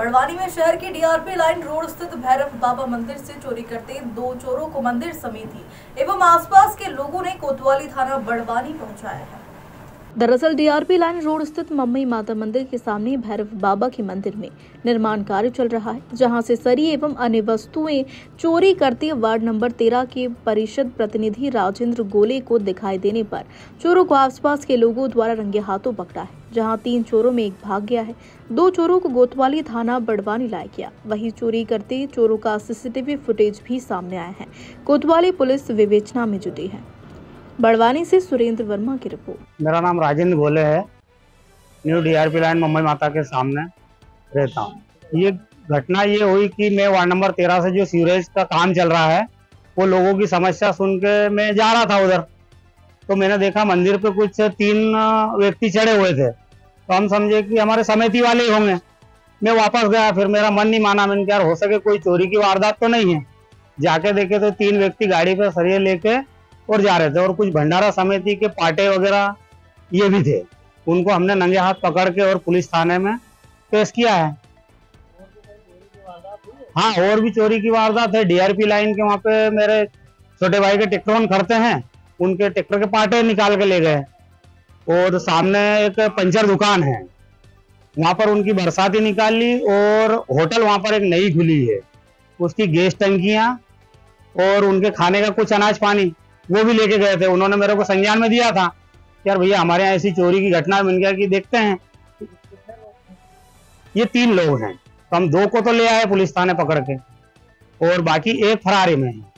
बड़वानी में शहर की डीआरपी लाइन रोड स्थित भैरव बाबा मंदिर से चोरी करते दो चोरों को मंदिर समिति एवं आसपास के लोगों ने कोतवाली थाना बड़वानी पहुँचाया है। दरअसल, डीआरपी लाइन रोड स्थित मम्मी माता मंदिर के सामने भैरव बाबा के मंदिर में निर्माण कार्य चल रहा है, जहाँ से सरी एवं अन्य वस्तुएँ चोरी करते वार्ड नंबर तेरह के परिषद प्रतिनिधि राजेंद्र गोले को दिखाई देने पर चोरों को आसपास के लोगों द्वारा रंगे हाथों पकड़ा है। जहाँ तीन चोरों में एक भाग गया है। दो चोरों को गोतवाली थाना बड़वानी लाया गया। वहीं चोरी करते चोरों का सीसीटीवी फुटेज भी सामने आया है। कोतवाली पुलिस विवेचना में जुटी है। बड़वानी से सुरेंद्र वर्मा की रिपोर्ट। मेरा नाम राजेंद्र भोले है। न्यू डीआरपी लाइन मुंबई माता के सामने रहता हूँ। ये घटना ये हुई कि मैं वार्ड नंबर तेरह से जो सीवरेज का काम चल रहा है, वो लोगों की समस्या सुन के मैं जा रहा था उधर। तो मैंने देखा मंदिर पे कुछ तीन व्यक्ति चढ़े हुए थे। तो हम समझे कि हमारे समिति वाले ही होंगे। मैं वापस गया, फिर मेरा मन नहीं माना। मैंने यार, हो सके कोई चोरी की वारदात तो नहीं है। जाके देखे तो तीन व्यक्ति गाड़ी पे सरिये लेके और जा रहे थे। और कुछ भंडारा समिति के पाटे वगैरह ये भी थे। उनको हमने नंगे हाथ पकड़ के और पुलिस थाने में पेश किया है। हाँ और भी चोरी की वारदात है। डीआरपी लाइन के वहाँ पे मेरे छोटे भाई के ट्रैक्टर खड़ते हैं। उनके ट्रैक्टर के पाटे निकाल के ले गए। और सामने एक पंचर दुकान है। वहाँ पर उनकी बरसाती निकाल ली और होटल वहाँ पर एक नई खुली है। उसकी गैस टंकियाँ और उनके खाने का कुछ अनाज पानी, वो भी लेके गए थे। उन्होंने मेरे को संज्ञान में दिया था यार भैया, हमारे यहाँ ऐसी चोरी की घटना मिल गया कि देखते हैं। ये तीन लोग हैं। तो हम दो को तो ले आए पुलिस थाने पकड़ के। और बाकी एक फरारी में है।